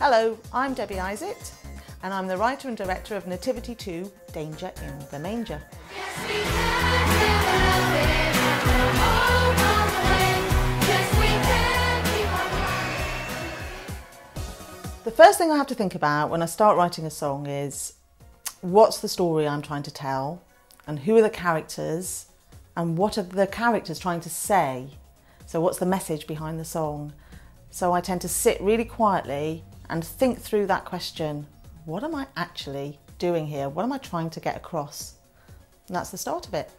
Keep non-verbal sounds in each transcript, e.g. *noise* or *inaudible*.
Hello, I'm Debbie Isitt, and I'm the writer and director of Nativity 2 Danger in the Manger. The first thing I have to think about when I start writing a song is what's the story I'm trying to tell, and who are the characters, and what are the characters trying to say. So, what's the message behind the song? So, I tend to sit really quietly and think through that question what am I actually doing here? What am I trying to get across? And that's the start of it.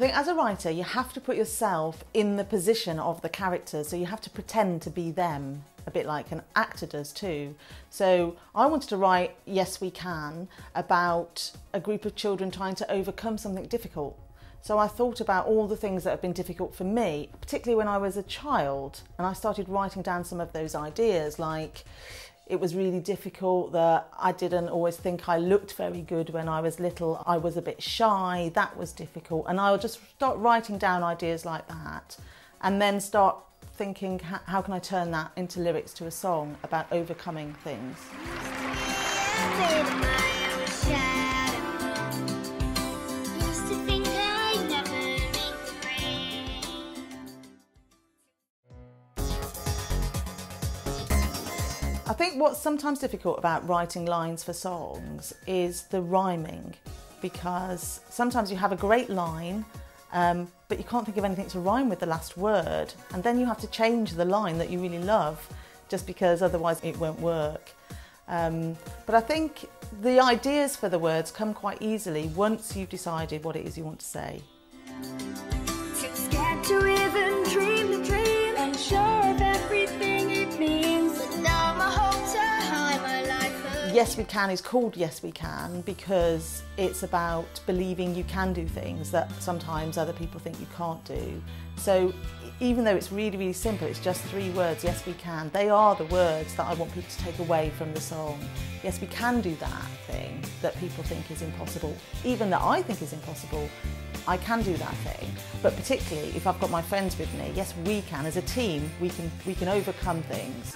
I think as a writer, you have to put yourself in the position of the characters, so you have to pretend to be them, a bit like an actor does too. So I wanted to write Yes We Can about a group of children trying to overcome something difficult. So I thought about all the things that have been difficult for me, particularly when I was a child, and I started writing down some of those ideas like it was really difficult that I didn't always think I looked very good when I was little. I was a bit shy, that was difficult. And I'll just start writing down ideas like that and then start thinking how can I turn that into lyrics to a song about overcoming things. I think what's sometimes difficult about writing lines for songs is the rhyming because sometimes you have a great line um, but you can't think of anything to rhyme with the last word and then you have to change the line that you really love just because otherwise it won't work. Um, but I think the ideas for the words come quite easily once you've decided what it is you want to say. Yes We Can is called Yes We Can because it's about believing you can do things that sometimes other people think you can't do. So even though it's really, really simple, it's just three words, Yes We Can, they are the words that I want people to take away from the song. Yes, we can do that thing that people think is impossible, even that I think is impossible. I can do that thing, but particularly if I've got my friends with me, yes, we can. As a team, we can we can overcome things.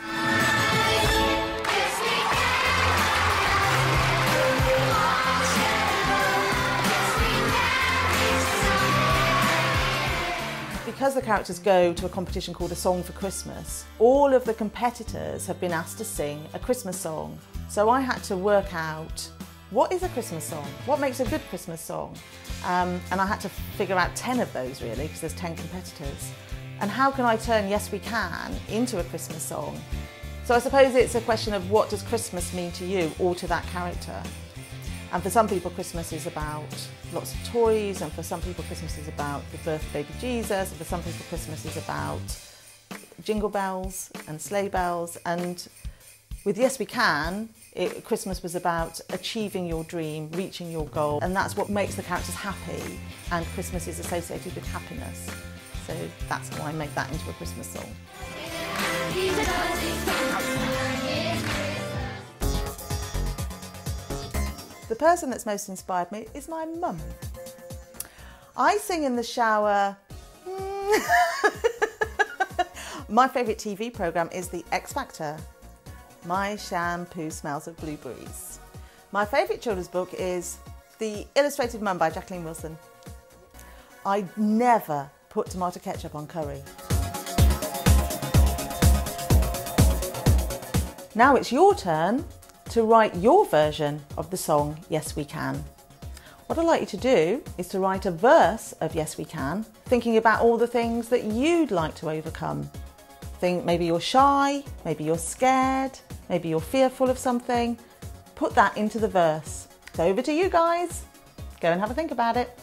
Because the characters go to a competition called A Song for Christmas, all of the competitors have been asked to sing a Christmas song. So I had to work out what is a Christmas song? What makes a good Christmas song? Um, and I had to figure out 10 of those really, because there's 10 competitors. And how can I turn Yes We Can into a Christmas song? So I suppose it's a question of what does Christmas mean to you or to that character? And for some people, Christmas is about lots of toys, and for some people, Christmas is about the birth of baby Jesus, and for some people, Christmas is about jingle bells and sleigh bells. And with Yes We Can, it, Christmas was about achieving your dream, reaching your goal, and that's what makes the characters happy. And Christmas is associated with happiness. So that's why I make that into a Christmas song. The person that's most inspired me is my mum. I sing in the shower. Hmm. *laughs* my favourite TV programme is The X Factor. My shampoo smells of blueberries. My favourite children's book is The Illustrated Mum by Jacqueline Wilson. I never put tomato ketchup on curry. Now it's your turn to write your version of the song Yes We Can. What I'd like you to do is to write a verse of Yes We Can, thinking about all the things that you'd like to overcome. Think maybe you're shy, maybe you're scared, maybe you're fearful of something. Put that into the verse. So over to you guys. Go and have a think about it.